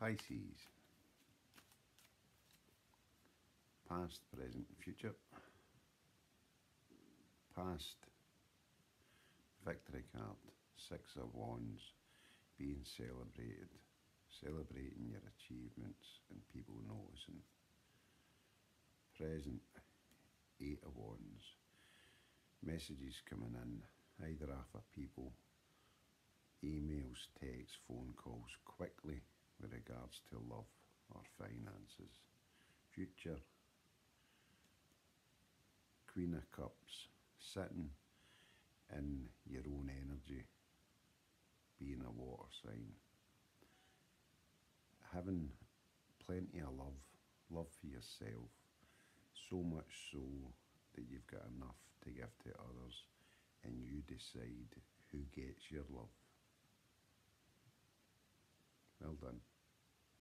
Pisces. Past, present, future. Past. Victory card. Six of Wands. Being celebrated. Celebrating your achievements and people noticing. Present. Eight of Wands. Messages coming in, either off of people, emails, texts, phone calls, quickly regards to love or finances. Future. Queen of Cups. Sitting in your own energy. Being a water sign. Having plenty of love. Love for yourself. So much so that you've got enough to give to others and you decide who gets your love. Well done.